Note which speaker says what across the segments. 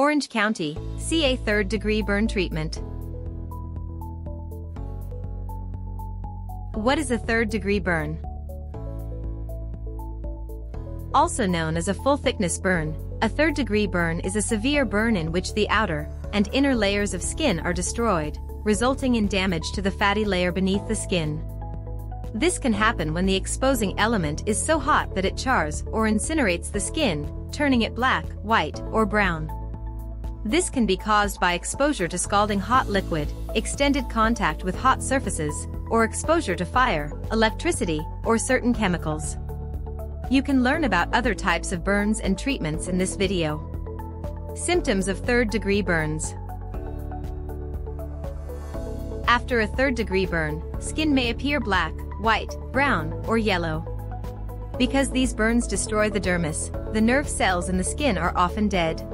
Speaker 1: Orange County, CA third degree burn treatment. What is a third degree burn? Also known as a full thickness burn, a third degree burn is a severe burn in which the outer and inner layers of skin are destroyed, resulting in damage to the fatty layer beneath the skin. This can happen when the exposing element is so hot that it chars or incinerates the skin, turning it black, white, or brown. This can be caused by exposure to scalding hot liquid, extended contact with hot surfaces, or exposure to fire, electricity, or certain chemicals. You can learn about other types of burns and treatments in this video. Symptoms of third-degree burns. After a third-degree burn, skin may appear black, white, brown, or yellow. Because these burns destroy the dermis, the nerve cells in the skin are often dead.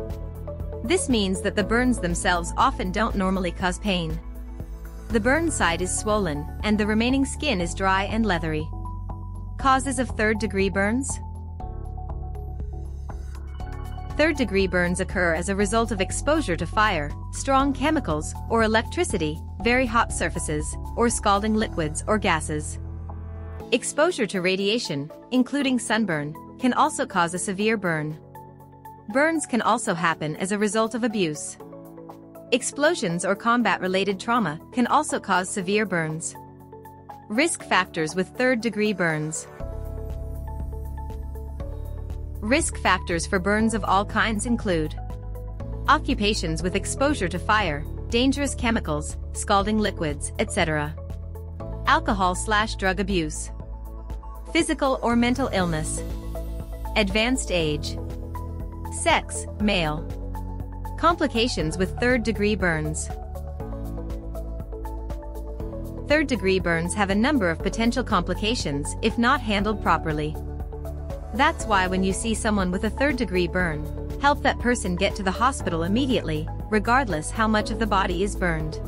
Speaker 1: This means that the burns themselves often don't normally cause pain. The burn site is swollen, and the remaining skin is dry and leathery. Causes of third-degree burns? Third-degree burns occur as a result of exposure to fire, strong chemicals, or electricity, very hot surfaces, or scalding liquids or gases. Exposure to radiation, including sunburn, can also cause a severe burn. Burns can also happen as a result of abuse. Explosions or combat-related trauma can also cause severe burns. Risk factors with third-degree burns. Risk factors for burns of all kinds include occupations with exposure to fire, dangerous chemicals, scalding liquids, etc. Alcohol slash drug abuse physical or mental illness, advanced age, sex, male, complications with third-degree burns. Third-degree burns have a number of potential complications if not handled properly. That's why when you see someone with a third-degree burn, help that person get to the hospital immediately, regardless how much of the body is burned.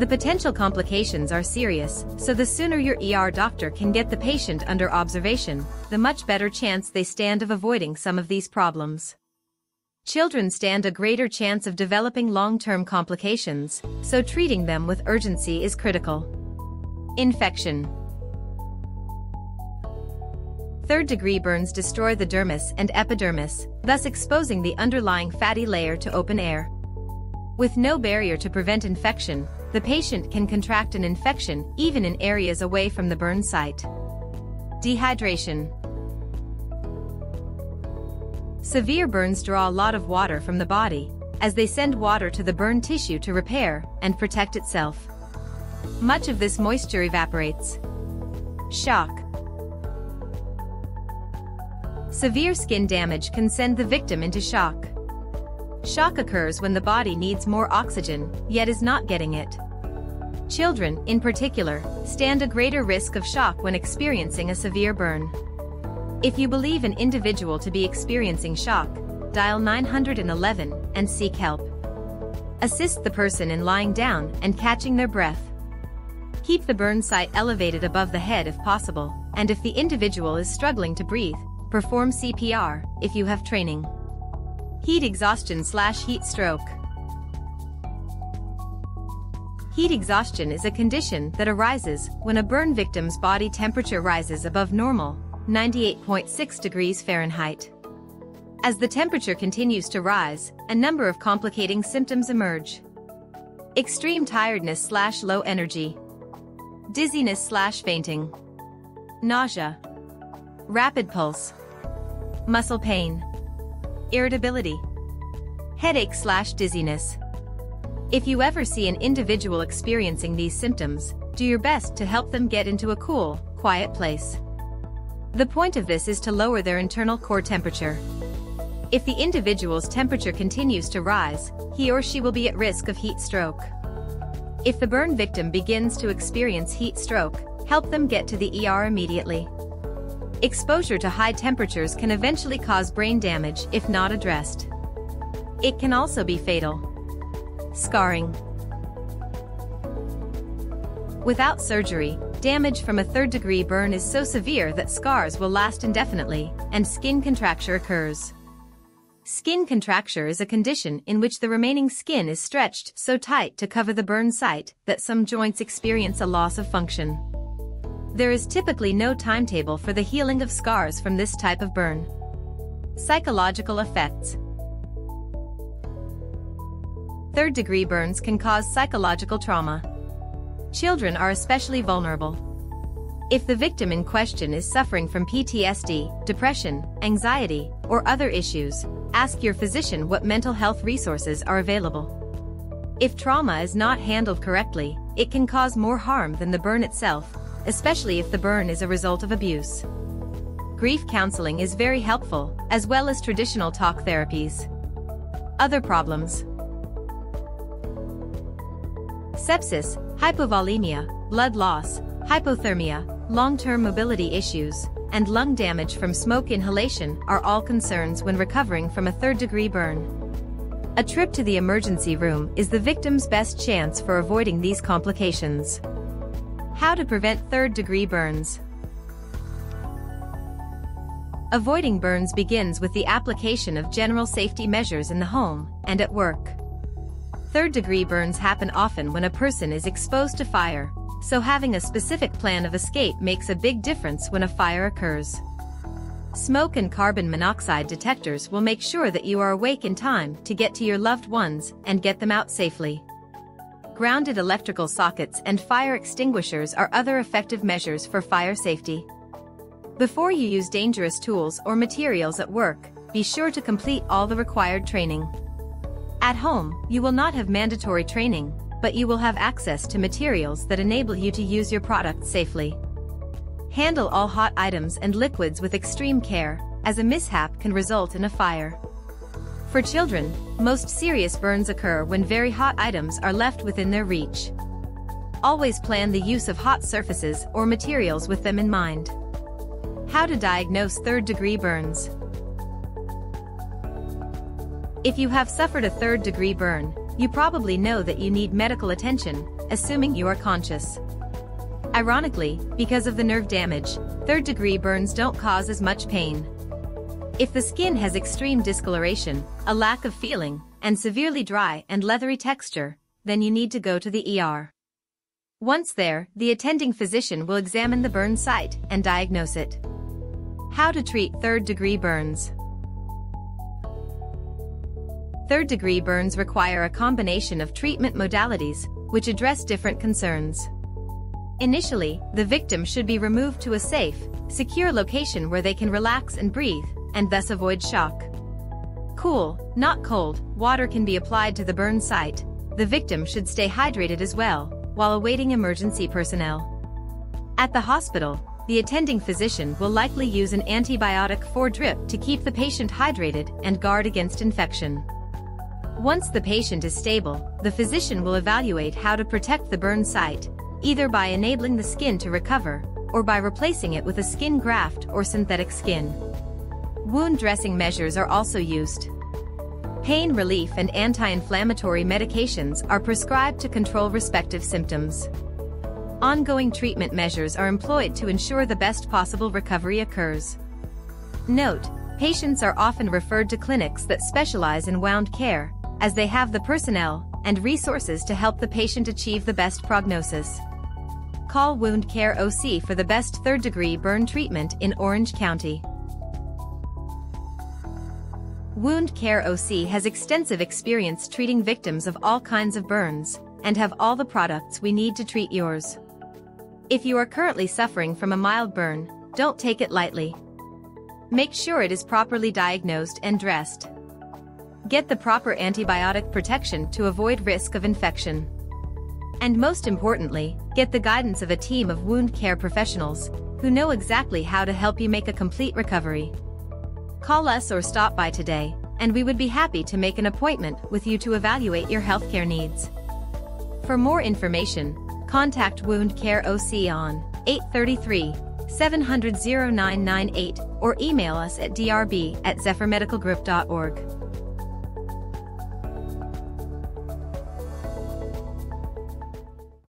Speaker 1: The potential complications are serious, so the sooner your ER doctor can get the patient under observation, the much better chance they stand of avoiding some of these problems. Children stand a greater chance of developing long-term complications, so treating them with urgency is critical. Infection Third-degree burns destroy the dermis and epidermis, thus exposing the underlying fatty layer to open air. With no barrier to prevent infection, the patient can contract an infection even in areas away from the burn site. Dehydration Severe burns draw a lot of water from the body, as they send water to the burn tissue to repair and protect itself. Much of this moisture evaporates. Shock Severe skin damage can send the victim into shock. Shock occurs when the body needs more oxygen, yet is not getting it. Children, in particular, stand a greater risk of shock when experiencing a severe burn. If you believe an individual to be experiencing shock, dial 911 and seek help. Assist the person in lying down and catching their breath. Keep the burn site elevated above the head if possible, and if the individual is struggling to breathe, perform CPR if you have training. Heat exhaustion slash heat stroke. Heat exhaustion is a condition that arises when a burn victim's body temperature rises above normal, 98.6 degrees Fahrenheit. As the temperature continues to rise, a number of complicating symptoms emerge. Extreme tiredness slash low energy. Dizziness slash fainting. Nausea. Rapid pulse. Muscle pain irritability, headache slash dizziness. If you ever see an individual experiencing these symptoms, do your best to help them get into a cool, quiet place. The point of this is to lower their internal core temperature. If the individual's temperature continues to rise, he or she will be at risk of heat stroke. If the burn victim begins to experience heat stroke, help them get to the ER immediately. Exposure to high temperatures can eventually cause brain damage if not addressed. It can also be fatal. Scarring. Without surgery, damage from a third-degree burn is so severe that scars will last indefinitely, and skin contracture occurs. Skin contracture is a condition in which the remaining skin is stretched so tight to cover the burn site that some joints experience a loss of function. There is typically no timetable for the healing of scars from this type of burn. Psychological effects Third-degree burns can cause psychological trauma. Children are especially vulnerable. If the victim in question is suffering from PTSD, depression, anxiety, or other issues, ask your physician what mental health resources are available. If trauma is not handled correctly, it can cause more harm than the burn itself, especially if the burn is a result of abuse. Grief counseling is very helpful, as well as traditional talk therapies. Other problems Sepsis, hypovolemia, blood loss, hypothermia, long-term mobility issues, and lung damage from smoke inhalation are all concerns when recovering from a third-degree burn. A trip to the emergency room is the victim's best chance for avoiding these complications. How to prevent third-degree burns. Avoiding burns begins with the application of general safety measures in the home and at work. Third-degree burns happen often when a person is exposed to fire, so having a specific plan of escape makes a big difference when a fire occurs. Smoke and carbon monoxide detectors will make sure that you are awake in time to get to your loved ones and get them out safely. Grounded electrical sockets and fire extinguishers are other effective measures for fire safety. Before you use dangerous tools or materials at work, be sure to complete all the required training. At home, you will not have mandatory training, but you will have access to materials that enable you to use your products safely. Handle all hot items and liquids with extreme care, as a mishap can result in a fire. For children, most serious burns occur when very hot items are left within their reach. Always plan the use of hot surfaces or materials with them in mind. How to diagnose third-degree burns. If you have suffered a third-degree burn, you probably know that you need medical attention, assuming you are conscious. Ironically, because of the nerve damage, third-degree burns don't cause as much pain. If the skin has extreme discoloration, a lack of feeling, and severely dry and leathery texture, then you need to go to the ER. Once there, the attending physician will examine the burn site and diagnose it. How to treat third-degree burns. Third-degree burns require a combination of treatment modalities, which address different concerns. Initially, the victim should be removed to a safe, secure location where they can relax and breathe, and thus avoid shock. Cool, not cold, water can be applied to the burn site. The victim should stay hydrated as well, while awaiting emergency personnel. At the hospital, the attending physician will likely use an antibiotic 4 drip to keep the patient hydrated and guard against infection. Once the patient is stable, the physician will evaluate how to protect the burn site, either by enabling the skin to recover, or by replacing it with a skin graft or synthetic skin. Wound dressing measures are also used. Pain relief and anti-inflammatory medications are prescribed to control respective symptoms. Ongoing treatment measures are employed to ensure the best possible recovery occurs. Note, patients are often referred to clinics that specialize in wound care, as they have the personnel and resources to help the patient achieve the best prognosis. Call Wound Care OC for the best third-degree burn treatment in Orange County. Wound Care OC has extensive experience treating victims of all kinds of burns and have all the products we need to treat yours. If you are currently suffering from a mild burn, don't take it lightly. Make sure it is properly diagnosed and dressed. Get the proper antibiotic protection to avoid risk of infection. And most importantly, get the guidance of a team of wound care professionals who know exactly how to help you make a complete recovery. Call us or stop by today, and we would be happy to make an appointment with you to evaluate your healthcare needs. For more information, contact Wound Care OC on 833 700 0998 or email us at drb at zephyrmedicalgroup.org.